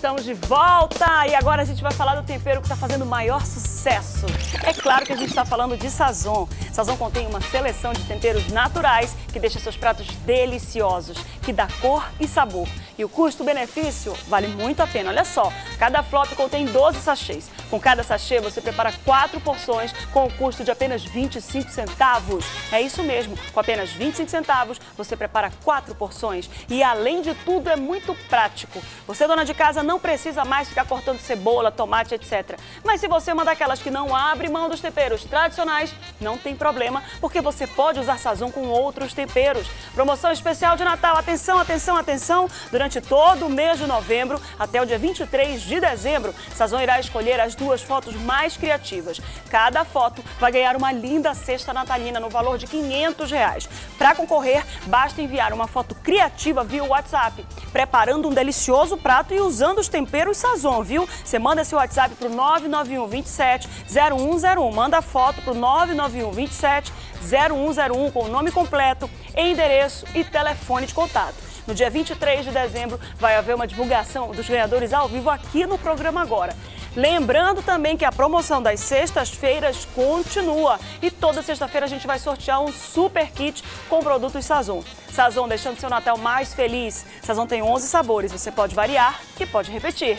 estamos de volta e agora a gente vai falar do tempero que está fazendo maior sucesso. É claro que a gente está falando de Sazon. Sazon contém uma seleção de temperos naturais que deixa seus pratos deliciosos, que dá cor e sabor. E o custo-benefício vale muito a pena. Olha só, cada flop contém 12 sachês. Com cada sachê você prepara quatro porções com o custo de apenas 25 centavos. É isso mesmo, com apenas 25 centavos você prepara quatro porções. E além de tudo é muito prático. Você, dona de casa, não precisa mais ficar cortando cebola, tomate, etc. Mas se você é uma daquelas que não abre mão dos temperos tradicionais, não tem problema, porque você pode usar Sazon com outros temperos. Promoção especial de Natal. Atenção, atenção, atenção. Durante todo o mês de novembro até o dia 23 de dezembro, Sazon irá escolher as duas fotos mais criativas. Cada foto vai ganhar uma linda cesta natalina no valor de 500 reais. Para concorrer, basta enviar uma foto criativa via WhatsApp, preparando um delicioso prato e usando os temperos Sazon, viu? Você manda esse WhatsApp para o 991 27 0101. Manda a foto para o 991 27 0101 com o nome completo, endereço e telefone de contato. No dia 23 de dezembro vai haver uma divulgação dos ganhadores ao vivo aqui no programa agora. Lembrando também que a promoção das sextas-feiras continua e toda sexta-feira a gente vai sortear um super kit com produtos Sazon. Sazon deixando seu Natal mais feliz. Sazon tem 11 sabores, você pode variar e pode repetir.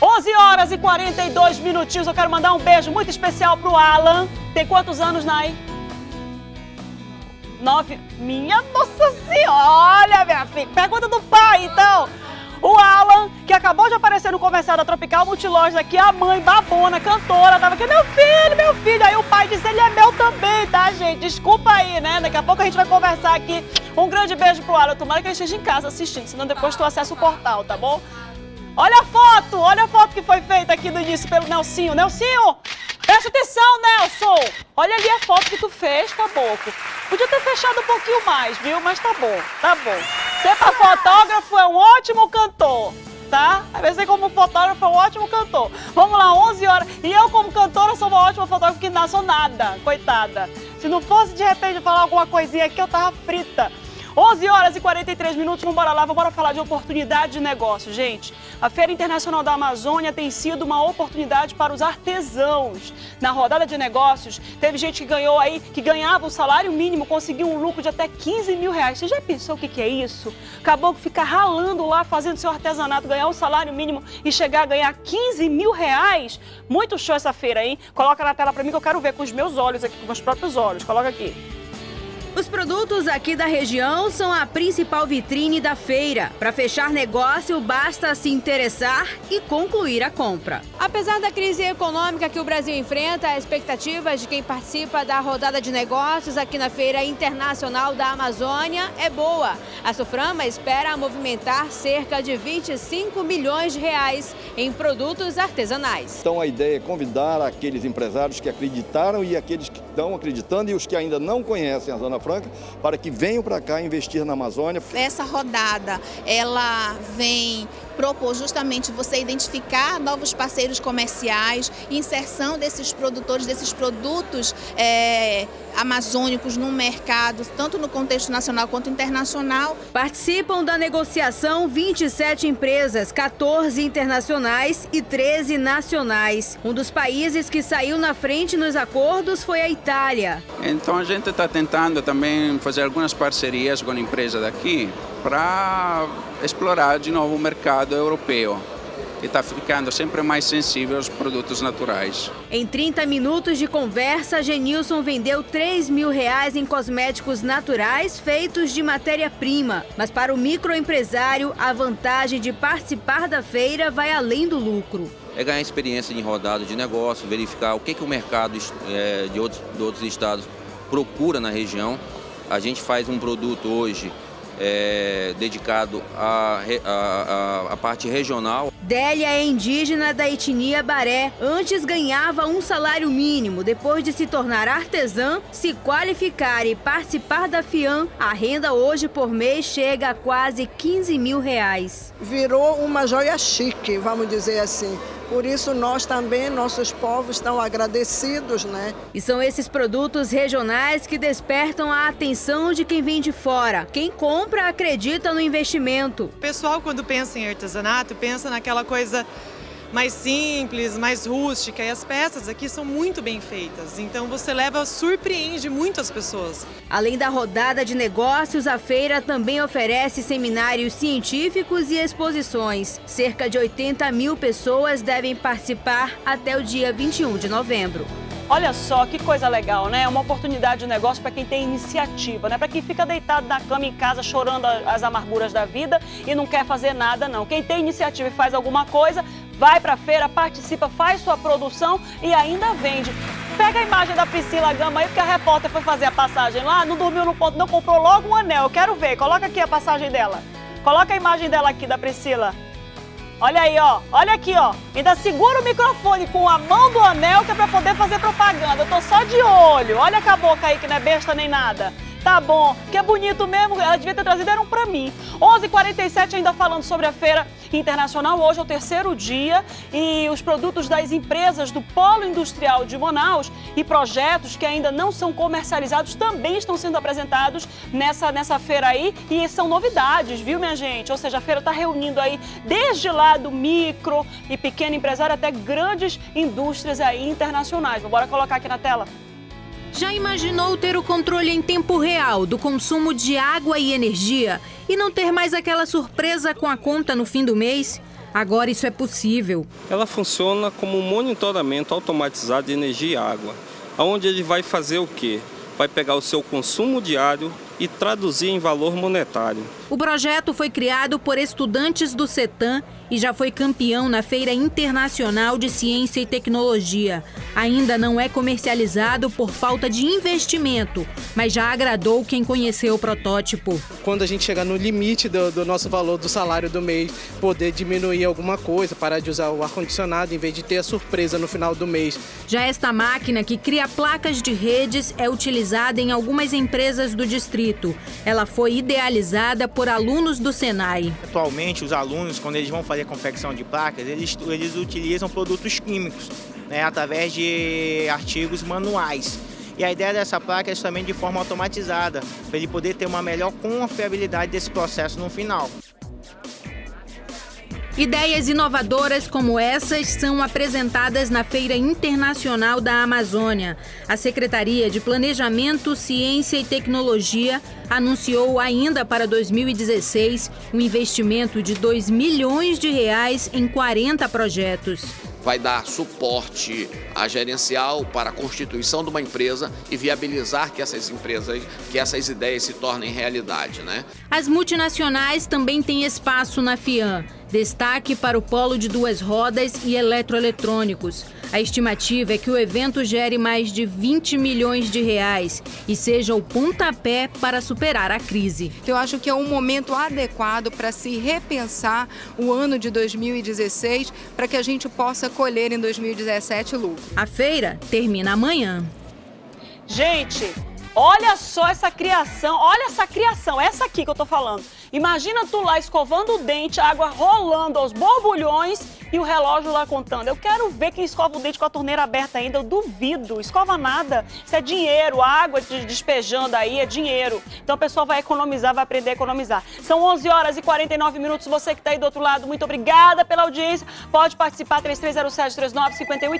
11 horas e 42 minutinhos. Eu quero mandar um beijo muito especial pro Alan. Tem quantos anos, Nai? Nove. Minha nossa senhora, minha filha. Pergunta do pai, então. O Alan, que acabou de aparecer no comercial da Tropical Multilojas aqui, a mãe babona, cantora, tava aqui, meu filho, meu filho. Aí o pai disse, ele é meu também, tá, gente? Desculpa aí, né? Daqui a pouco a gente vai conversar aqui. Um grande beijo pro Alan. Tomara que ele esteja em casa assistindo, senão depois tu acessa o portal, tá bom? Olha a foto, olha a foto que foi feita aqui no início pelo Nelsinho. Nelsinho, presta atenção, Nelson. Olha ali a foto que tu fez, caboclo. Podia ter fechado um pouquinho mais, viu? Mas tá bom, tá bom. Você pra fotógrafo é um ótimo cantor, tá? Você como fotógrafo é um ótimo cantor. Vamos lá, 11 horas. E eu como cantora sou uma ótima fotógrafa que não sou nada, coitada. Se não fosse de repente falar alguma coisinha aqui, eu tava frita. 11 horas e 43 minutos, vamos embora lá, vamos falar de oportunidade de negócio. Gente, a Feira Internacional da Amazônia tem sido uma oportunidade para os artesãos. Na rodada de negócios, teve gente que ganhou aí, que ganhava o salário mínimo, conseguiu um lucro de até 15 mil reais. Você já pensou o que, que é isso? Acabou que ficar ralando lá, fazendo seu artesanato, ganhar o salário mínimo e chegar a ganhar 15 mil reais? Muito show essa feira, hein? Coloca na tela para mim que eu quero ver com os meus olhos aqui, com os meus próprios olhos. Coloca aqui. Os produtos aqui da região são a principal vitrine da feira. Para fechar negócio, basta se interessar e concluir a compra. Apesar da crise econômica que o Brasil enfrenta, a expectativa de quem participa da rodada de negócios aqui na Feira Internacional da Amazônia é boa. A Suframa espera movimentar cerca de 25 milhões de reais em produtos artesanais. Então a ideia é convidar aqueles empresários que acreditaram e aqueles que estão acreditando e os que ainda não conhecem a Zona Franca para que venham para cá investir na Amazônia. Essa rodada, ela vem propor justamente você identificar novos parceiros comerciais, inserção desses produtores, desses produtos é, amazônicos no mercado, tanto no contexto nacional quanto internacional. Participam da negociação 27 empresas, 14 internacionais e 13 nacionais. Um dos países que saiu na frente nos acordos foi a Itália. Então a gente está tentando também fazer algumas parcerias com empresas daqui para explorar de novo o mercado europeu que está ficando sempre mais sensível aos produtos naturais. Em 30 minutos de conversa, Genilson vendeu 3 mil reais em cosméticos naturais feitos de matéria-prima. Mas para o microempresário, a vantagem de participar da feira vai além do lucro. É ganhar experiência em rodada de negócio, verificar o que, que o mercado é, de, outros, de outros estados procura na região. A gente faz um produto hoje é, dedicado à, parte regional. Délia é indígena da etnia Baré. Antes ganhava um salário mínimo. Depois de se tornar artesã, se qualificar e participar da FIAM, a renda hoje por mês chega a quase 15 mil reais. Virou uma joia chique, vamos dizer assim. Por isso nós também, nossos povos estão agradecidos, né? E são esses produtos regionais que despertam a atenção de quem vem de fora. Quem compra compra acredita no investimento. O pessoal, quando pensa em artesanato, pensa naquela coisa mais simples, mais rústica. E as peças aqui são muito bem feitas. Então você leva, surpreende muitas pessoas. Além da rodada de negócios, a feira também oferece seminários científicos e exposições. Cerca de 80 mil pessoas devem participar até o dia 21 de novembro. Olha só que coisa legal, né? Uma oportunidade de negócio para quem tem iniciativa, né? Para quem fica deitado na cama em casa chorando as amarguras da vida e não quer fazer nada, não. Quem tem iniciativa e faz alguma coisa, vai para a feira, participa, faz sua produção e ainda vende. Pega a imagem da Priscila Gama aí, porque a repórter foi fazer a passagem lá, não dormiu no ponto, não comprou logo um anel. Eu quero ver. Coloca aqui a passagem dela. Coloca a imagem dela aqui, da Priscila. Olha aí, ó. Olha aqui, ó. Ainda segura o microfone com a mão do anel que é pra poder fazer propaganda. Eu tô só de olho. Olha a boca aí que não é besta nem nada. Tá bom, que é bonito mesmo, ela devia ter trazido, era um pra mim. 11:47 h 47 ainda falando sobre a feira internacional, hoje é o terceiro dia e os produtos das empresas do Polo Industrial de Manaus e projetos que ainda não são comercializados também estão sendo apresentados nessa, nessa feira aí e são novidades, viu minha gente? Ou seja, a feira está reunindo aí desde lá do micro e pequeno empresário até grandes indústrias aí internacionais. Bora colocar aqui na tela. Já imaginou ter o controle em tempo real do consumo de água e energia e não ter mais aquela surpresa com a conta no fim do mês? Agora isso é possível. Ela funciona como um monitoramento automatizado de energia e água, onde ele vai fazer o quê? Vai pegar o seu consumo diário e traduzir em valor monetário. O projeto foi criado por estudantes do CETAM e já foi campeão na Feira Internacional de Ciência e Tecnologia. Ainda não é comercializado por falta de investimento, mas já agradou quem conheceu o protótipo. Quando a gente chegar no limite do, do nosso valor do salário do mês, poder diminuir alguma coisa, parar de usar o ar-condicionado em vez de ter a surpresa no final do mês. Já esta máquina que cria placas de redes é utilizada em algumas empresas do distrito. Ela foi idealizada por alunos do Senai. Atualmente, os alunos, quando eles vão fazer a confecção de placas, eles, eles utilizam produtos químicos, né, através de artigos manuais. E a ideia dessa placa é justamente de forma automatizada, para ele poder ter uma melhor confiabilidade desse processo no final. Ideias inovadoras como essas são apresentadas na Feira Internacional da Amazônia. A Secretaria de Planejamento, Ciência e Tecnologia anunciou ainda para 2016 um investimento de 2 milhões de reais em 40 projetos vai dar suporte a gerencial para a constituição de uma empresa e viabilizar que essas empresas, que essas ideias se tornem realidade, né? As multinacionais também têm espaço na FIAM. Destaque para o polo de duas rodas e eletroeletrônicos. A estimativa é que o evento gere mais de 20 milhões de reais e seja o pontapé para superar a crise. Eu acho que é um momento adequado para se repensar o ano de 2016 para que a gente possa colher em 2017 lucro. A feira termina amanhã. Gente, olha só essa criação, olha essa criação, essa aqui que eu tô falando. Imagina tu lá escovando o dente, água rolando aos borbulhões e o relógio lá contando. Eu quero ver quem escova o dente com a torneira aberta ainda. Eu duvido. Escova nada. Isso é dinheiro. A água despejando aí é dinheiro. Então o pessoal vai economizar, vai aprender a economizar. São 11 horas e 49 minutos. Você que está aí do outro lado, muito obrigada pela audiência. Pode participar 3307-3951 e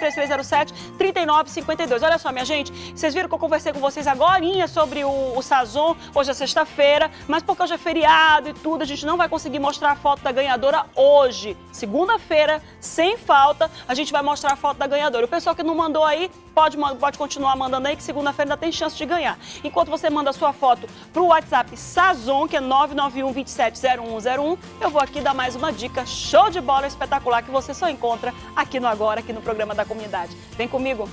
3307-3952. Olha só, minha gente. Vocês viram que eu conversei com vocês agora sobre o, o Sazon. Hoje é sexta-feira, mas porque hoje é feriado e tudo, a gente não vai conseguir mostrar a foto da ganhadora hoje. Segunda-feira, sem falta, a gente vai mostrar a foto da ganhadora. O pessoal que não mandou aí, pode, pode continuar mandando aí, que segunda-feira ainda tem chance de ganhar. Enquanto você manda a sua foto para o WhatsApp Sazon, que é 991 270101, eu vou aqui dar mais uma dica show de bola espetacular que você só encontra aqui no Agora, aqui no programa da comunidade. Vem comigo!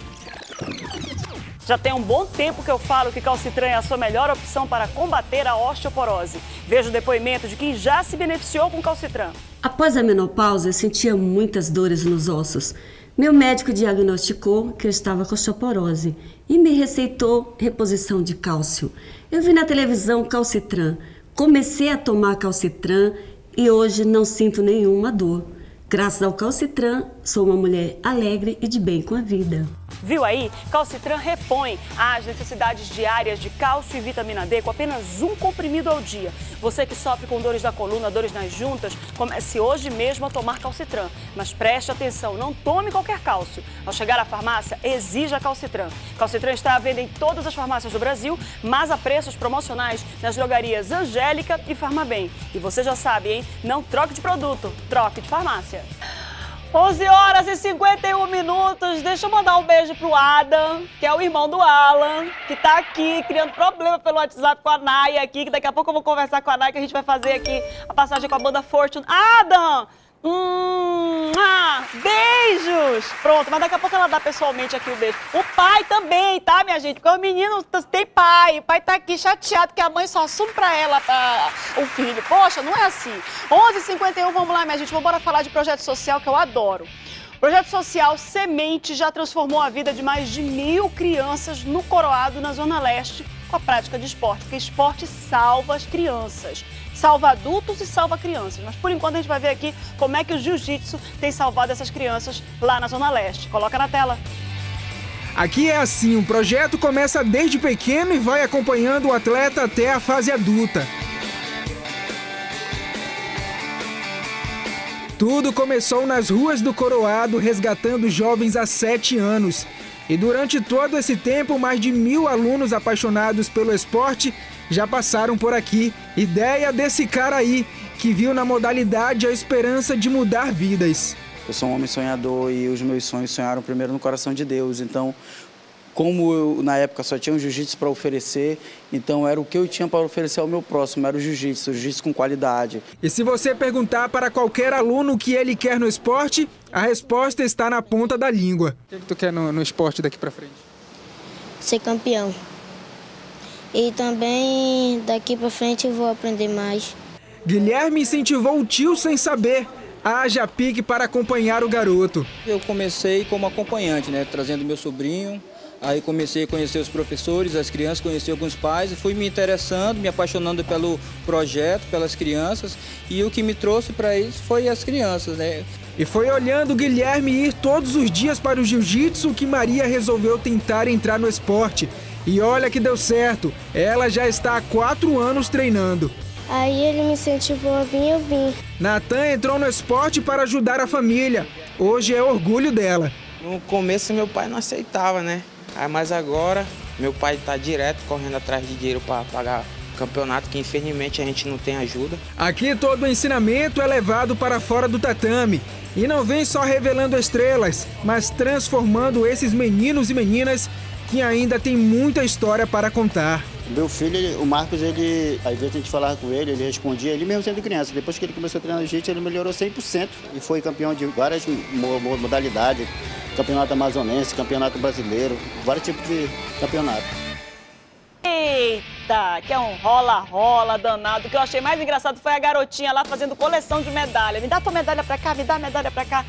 Já tem um bom tempo que eu falo que calcitran é a sua melhor opção para combater a osteoporose. Veja o depoimento de quem já se beneficiou com calcitran. Após a menopausa, eu sentia muitas dores nos ossos. Meu médico diagnosticou que eu estava com osteoporose e me receitou reposição de cálcio. Eu vi na televisão calcitran, comecei a tomar calcitran e hoje não sinto nenhuma dor. Graças ao calcitran, sou uma mulher alegre e de bem com a vida. Viu aí? Calcitran repõe as necessidades diárias de cálcio e vitamina D com apenas um comprimido ao dia. Você que sofre com dores da coluna, dores nas juntas, comece hoje mesmo a tomar Calcitran. Mas preste atenção, não tome qualquer cálcio. Ao chegar à farmácia, exija Calcitran. Calcitran está à venda em todas as farmácias do Brasil, mas a preços promocionais nas drogarias Angélica e Farmabem. E você já sabe, hein? Não troque de produto, troque de farmácia. 11 horas e 51 minutos. Deixa eu mandar um beijo pro Adam, que é o irmão do Alan, que tá aqui criando problema pelo WhatsApp com a Naya aqui, que daqui a pouco eu vou conversar com a Naya, que a gente vai fazer aqui a passagem com a banda Fortune. Adam! Hum, ah, beijos! Pronto, mas daqui a pouco ela dá pessoalmente aqui o beijo. O pai também, tá, minha gente? Porque o menino tem pai. O pai tá aqui chateado que a mãe só assume pra ela pra... o filho. Poxa, não é assim. 11h51, vamos lá, minha gente. Vamos embora falar de projeto social que eu adoro. Projeto social Semente já transformou a vida de mais de mil crianças no Coroado, na Zona Leste, com a prática de esporte, porque esporte salva as crianças salva adultos e salva crianças. Mas por enquanto a gente vai ver aqui como é que o jiu-jitsu tem salvado essas crianças lá na Zona Leste. Coloca na tela. Aqui é assim, o projeto começa desde pequeno e vai acompanhando o atleta até a fase adulta. Tudo começou nas ruas do Coroado, resgatando jovens há sete anos. E durante todo esse tempo, mais de mil alunos apaixonados pelo esporte já passaram por aqui. Ideia desse cara aí, que viu na modalidade a esperança de mudar vidas. Eu sou um homem sonhador e os meus sonhos sonharam primeiro no coração de Deus. Então, como eu, na época só tinha um jiu-jitsu para oferecer, então era o que eu tinha para oferecer ao meu próximo, era o jiu-jitsu, jiu-jitsu com qualidade. E se você perguntar para qualquer aluno o que ele quer no esporte, a resposta está na ponta da língua. O que, que tu quer no, no esporte daqui para frente? Ser campeão. E também daqui para frente eu vou aprender mais. Guilherme incentivou o tio sem saber. Haja pique para acompanhar o garoto. Eu comecei como acompanhante, né? Trazendo meu sobrinho. Aí comecei a conhecer os professores, as crianças, conheci alguns pais e fui me interessando, me apaixonando pelo projeto, pelas crianças. E o que me trouxe para isso foi as crianças, né? E foi olhando o Guilherme ir todos os dias para o jiu-jitsu que Maria resolveu tentar entrar no esporte. E olha que deu certo, ela já está há quatro anos treinando. Aí ele me incentivou a vir, eu vim. Natan entrou no esporte para ajudar a família. Hoje é orgulho dela. No começo meu pai não aceitava, né? Mas agora meu pai está direto correndo atrás de dinheiro para pagar campeonato que infelizmente a gente não tem ajuda. Aqui todo o ensinamento é levado para fora do tatame e não vem só revelando estrelas, mas transformando esses meninos e meninas que ainda tem muita história para contar. Meu filho, ele, o Marcos, ele, às vezes a gente falava com ele, ele respondia, ele mesmo sendo criança. Depois que ele começou a treinar a gente, ele melhorou 100% e foi campeão de várias modalidades, campeonato amazonense, campeonato brasileiro, vários tipos de campeonato. Eita, que é um rola-rola danado. O que eu achei mais engraçado foi a garotinha lá fazendo coleção de medalha. Me dá tua medalha pra cá, me dá a medalha pra cá.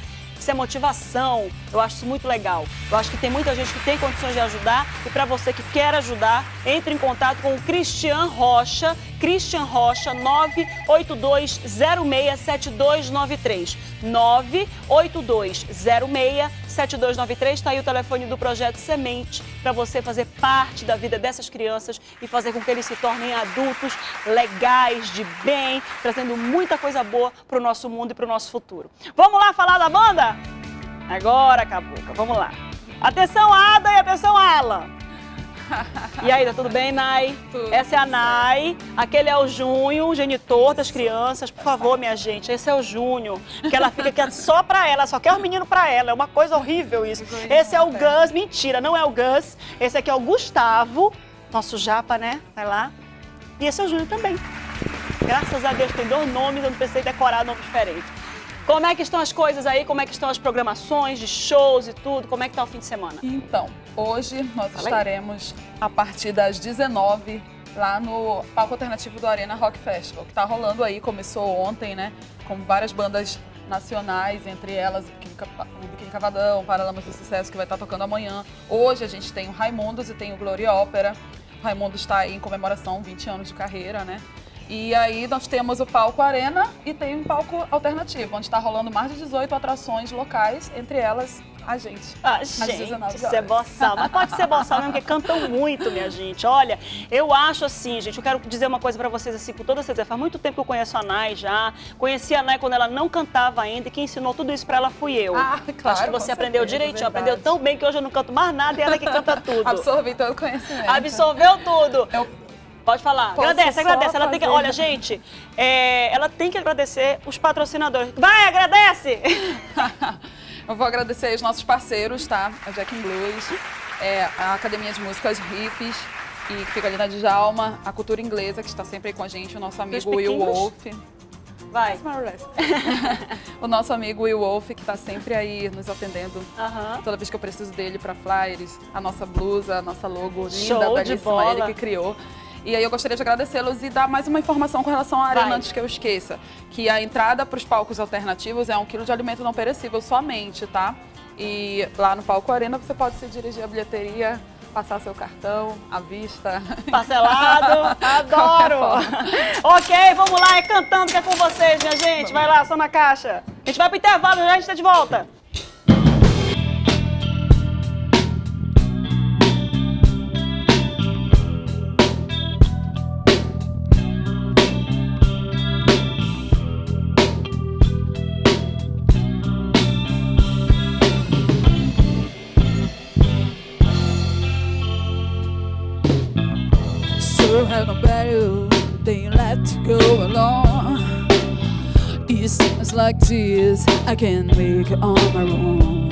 Isso é motivação. Eu acho isso muito legal. Eu acho que tem muita gente que tem condições de ajudar. E para você que quer ajudar, entre em contato com o Cristian Rocha, Cristian Rocha, 982067293. 982067293. Está aí o telefone do Projeto Semente para você fazer parte da vida dessas crianças e fazer com que eles se tornem adultos legais, de bem, trazendo muita coisa boa para o nosso mundo e para o nosso futuro. Vamos lá falar da banda? Agora, Cabuca, vamos lá. Atenção, Ada e atenção, Alan. E aí, tá tudo bem, Nai? Tudo. Essa é a Nai, aquele é o Junho, genitor das crianças. Por favor, minha gente, esse é o Júnior. Que ela fica aqui só pra ela, só quer o menino pra ela. É uma coisa horrível isso. Esse é o Gus, mentira, não é o Gus. Esse aqui é o Gustavo, nosso japa, né? Vai lá. E esse é o Júnior também. Graças a Deus tem dois nomes, eu não pensei em decorar nome diferente. Como é que estão as coisas aí? Como é que estão as programações de shows e tudo? Como é que está o fim de semana? Então, hoje nós Fala estaremos a partir das 19 lá no palco alternativo do Arena Rock Festival, que está rolando aí, começou ontem, né? Com várias bandas nacionais, entre elas o Biquíni Cavadão, Paralamas do Sucesso, que vai estar tocando amanhã. Hoje a gente tem o Raimundos e tem o Gloria Ópera. O Raimundo está aí em comemoração, 20 anos de carreira, né? E aí nós temos o palco Arena e tem um palco alternativo, onde está rolando mais de 18 atrações locais, entre elas A gente. Ah, às gente, 19 isso é boçal. Mas pode ser boçal mesmo, porque cantam muito, minha gente. Olha, eu acho assim, gente, eu quero dizer uma coisa pra vocês, assim, com toda certeza. Faz muito tempo que eu conheço a Nai já. Conheci a Nai quando ela não cantava ainda e quem ensinou tudo isso pra ela fui eu. Ah, claro, Acho que você aprendeu certeza, direitinho, verdade. aprendeu tão bem que hoje eu não canto mais nada e ela é que canta tudo. Absorvi todo o conhecimento. Absorveu tudo. Pode falar. Posso agradece, agradece. Ela tem que. Olha, gente, é, ela tem que agradecer os patrocinadores. Vai, agradece! Eu vou agradecer os nossos parceiros, tá? A Jack in Blues, é, a Academia de Músicas Riffs, e que fica ali na Djalma, a Cultura Inglesa, que está sempre aí com a gente, o nosso amigo Will? Wolf. Vai. o nosso amigo Will Wolf, que está sempre aí nos atendendo. Toda vez que eu preciso dele para flyers, a nossa blusa, a nossa logo linda, Show belíssima, ele que criou. E aí eu gostaria de agradecê-los e dar mais uma informação com relação à arena Vai. antes que eu esqueça. Que a entrada para os palcos alternativos é um quilo de alimento não perecível somente, tá? E lá no palco arena você pode se dirigir à bilheteria, passar seu cartão, à vista. Parcelado, adoro! ok, vamos lá, é cantando que é com vocês, minha gente. Vai lá, só na caixa. A gente vai pro intervalo, já a gente tá de volta. To go along. It seems like this I can't make it on my own.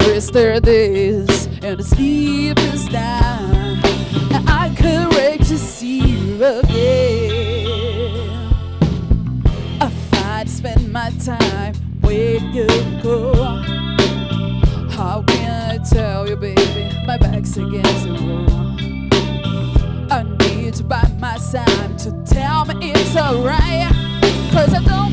Rest there days and the sleep is down. And I can't wait to see you again. I find to spend my time where you go. How can I tell you, baby? My back's against the wall. time to tell me it's alright. Cause I don't